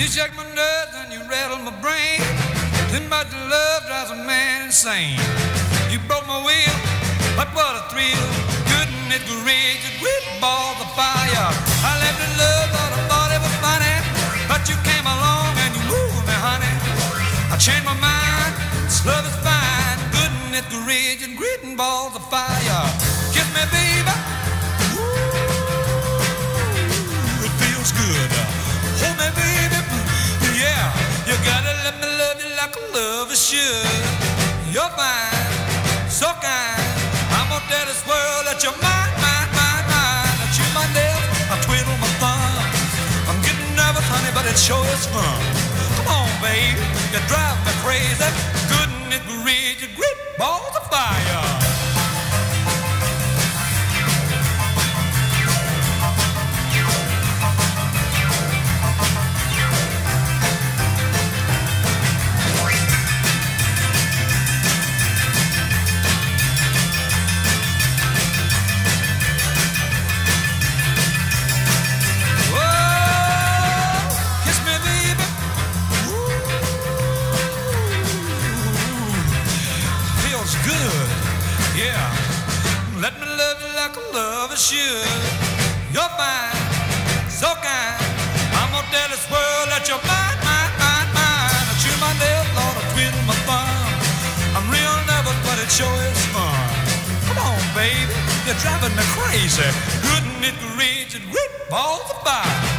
You shake my nerves and you rattle my brain. Too much love drives a man insane. You broke my will, but what a thrill. Couldn't it rage a great ball of fire? I left in love, thought I thought it was funny. But you came along and you moved me, honey. I changed my mind, this love is fine. Couldn't it rage and great balls of fire? Kiss me, baby. Ooh, it feels good. Should. You're fine, so kind. I'm gonna tell this world that you're mine, mine, mine, mine. I chew my nails, I twiddle my thumbs. I'm getting nervous, honey, but it sure is fun. Come on, baby, you drive good. Yeah. Let me love you like a lover should. You're fine, so kind. I'm gonna tell this world that you're mine, mine, mine, mine. I chew my nails, Lord, I twiddle my thumb. I'm real nervous, but it sure is fun. Come on, baby, you're driving me crazy. Couldn't it reach and rip balls of fire?